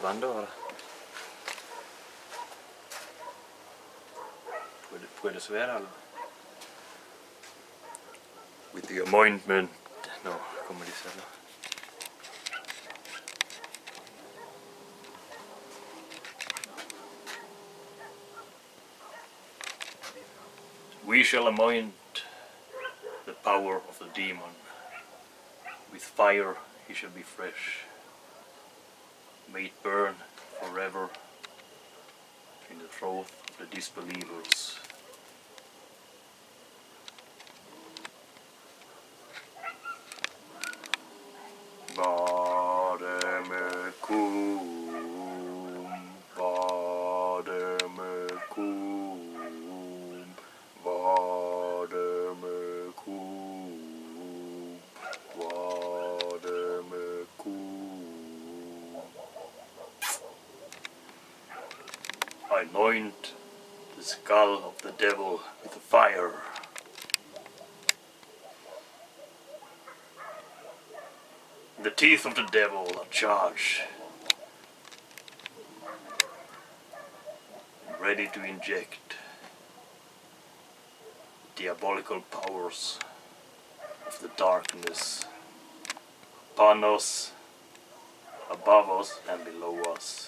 Grabando ahora. ¿Puedes, puedes ver algo? With the anointment. No, ¿cómo dicerlo? We shall anoint the power of the demon. With fire he shall be fresh. May it burn forever in the throat of the disbelievers. Anoint the skull of the devil with fire. The teeth of the devil are charged, ready to inject diabolical powers of the darkness upon us, above us, and below us.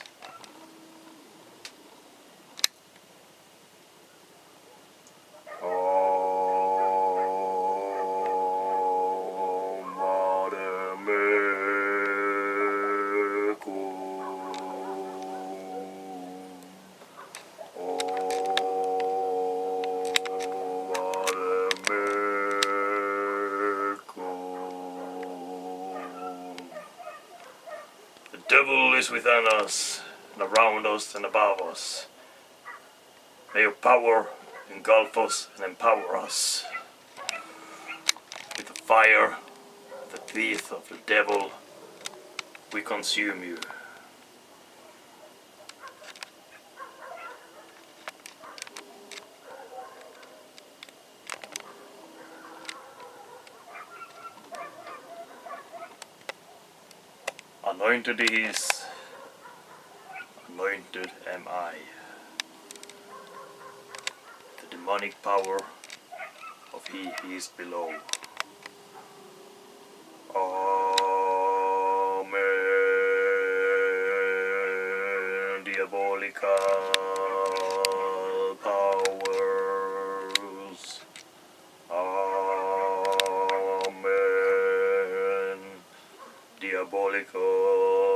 Devil is within us, and around us, and above us. May your power engulf us and empower us. With the fire, the teeth of the devil, we consume you. Anointed he is, anointed am I. The demonic power of he who is below. Amen. Diabolical powers. Amen. Diabolical